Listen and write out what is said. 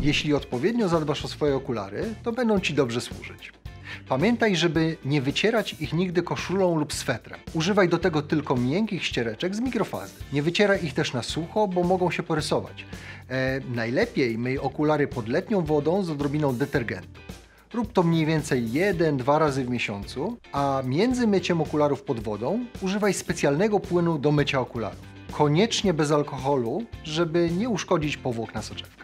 Jeśli odpowiednio zadbasz o swoje okulary, to będą Ci dobrze służyć. Pamiętaj, żeby nie wycierać ich nigdy koszulą lub swetrem. Używaj do tego tylko miękkich ściereczek z mikrofazy. Nie wycieraj ich też na sucho, bo mogą się porysować. E, najlepiej myj okulary pod letnią wodą z odrobiną detergentu. Rób to mniej więcej 1-2 razy w miesiącu, a między myciem okularów pod wodą używaj specjalnego płynu do mycia okularów. Koniecznie bez alkoholu, żeby nie uszkodzić powłok na soczewce.